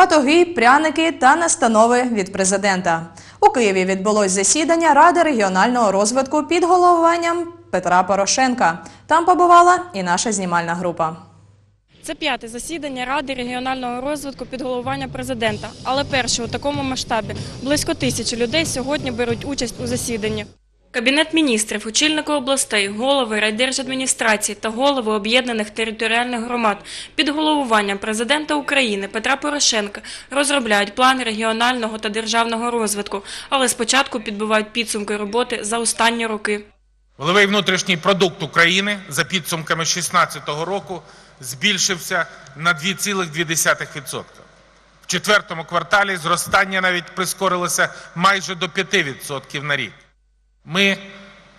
батоги, пряники та настанови від президента. У Києві відбулось засідання Ради регіонального розвитку під головуванням Петра Порошенка. Там побувала і наша знімальна група. Це п'яте засідання Ради регіонального розвитку під головування президента, але перше у такому масштабі. Близько тисячі людей сьогодні беруть участь у засіданні. Кабінет міністрів, очільники областей, голови райдержадміністрації та голови об'єднаних територіальних громад під головуванням президента України Петра Порошенка розробляють план регіонального та державного розвитку, але спочатку підбивають підсумки роботи за останні роки. Валовий внутрішній продукт України за підсумками 2016 року збільшився на 2,2%. В четвертому кварталі зростання навіть прискорилося майже до 5% на рік. Ми,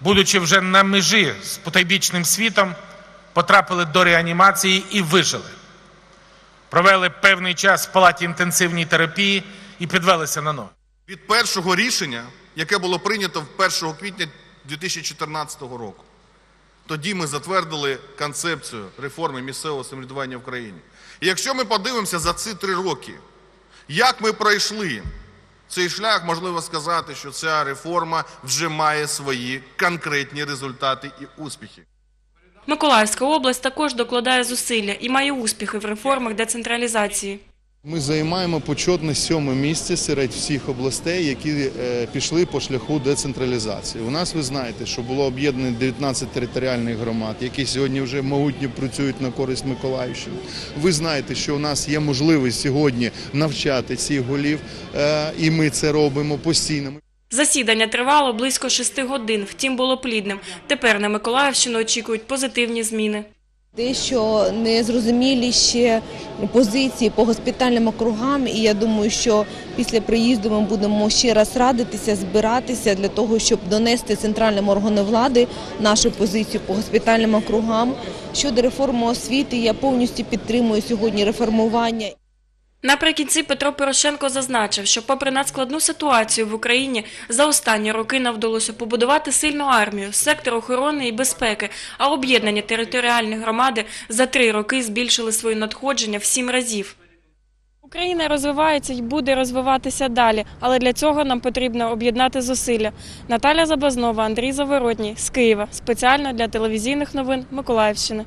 будучи вже на межі з потайбічним світом, потрапили до реанімації і вижили. Провели певний час в палаті інтенсивній терапії і підвелися на ноги. від першого рішення, яке було прийнято 1 квітня 2014 року. Тоді ми затвердили концепцію реформи місцевого самоврядування в країні. І якщо ми подивимося за ці три роки, як ми пройшли цей шлях, можливо сказати, що ця реформа вже має свої конкретні результати і успіхи. Миколаївська область також докладає зусилля і має успіхи в реформах децентралізації. Ми займаємо почетне сьоме місце серед всіх областей, які е, пішли по шляху децентралізації. У нас ви знаєте, що було об'єднано 19 територіальних громад, які сьогодні вже могутньо працюють на користь Миколаївщини. Ви знаєте, що у нас є можливість сьогодні навчати цих голів, е, і ми це робимо постійно. Засідання тривало близько шести годин, втім було плідним. Тепер на Миколаївщину очікують позитивні зміни. Дещо незрозумілі ще позиції по госпітальним округам, і я думаю, що після приїзду ми будемо ще раз радитися, збиратися для того, щоб донести центральним органам влади нашу позицію по госпітальним округам. Щодо реформи освіти, я повністю підтримую сьогодні реформування. Наприкінці Петро Порошенко зазначив, що попри надскладну ситуацію в Україні за останні роки нам вдалося побудувати сильну армію, сектор охорони і безпеки, а об'єднані територіальні громади за три роки збільшили свої надходження в сім разів. Україна розвивається і буде розвиватися далі, але для цього нам потрібно об'єднати зусилля. Наталя Забазнова, Андрій Заворотній з Києва спеціально для телевізійних новин Миколаївщини.